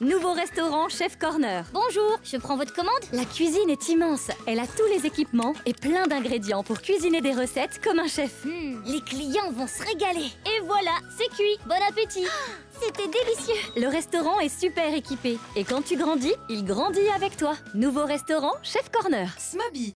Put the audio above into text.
Nouveau restaurant Chef Corner. Bonjour, je prends votre commande La cuisine est immense. Elle a tous les équipements et plein d'ingrédients pour cuisiner des recettes comme un chef. Hmm, les clients vont se régaler. Et voilà, c'est cuit. Bon appétit. Ah, c'était délicieux. Le restaurant est super équipé. Et quand tu grandis, il grandit avec toi. Nouveau restaurant Chef Corner. Smoby.